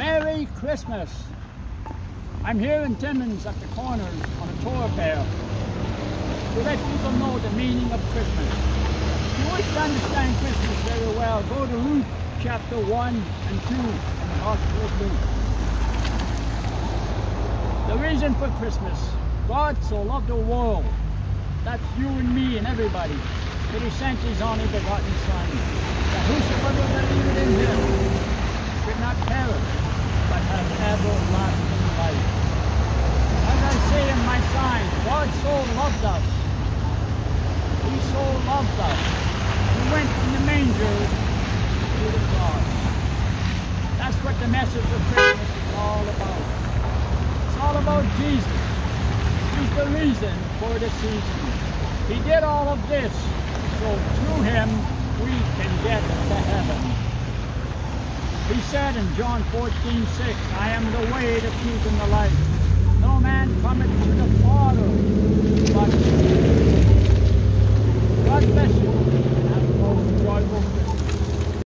Merry Christmas. I'm here in Timmins at the corners on a tour fair to let people know the meaning of Christmas. If you wish to understand Christmas very well, go to Luke chapter 1 and 2 in the Gospel of Luke. The reason for Christmas, God so loved the world, that's you and me and everybody, that he sent his only begotten Son, that whosoever believeth in him should not perish, but have everlasting life. As I say in my sign, God so loved us. He so loved us. He went from the manger to the cross. That's what the message of Christmas is all about. It's all about Jesus. He's the reason for the season. He did all of this so through him we can get to heaven. He said in John 14, 6, I am the way, the truth, and the life. No man cometh to the Father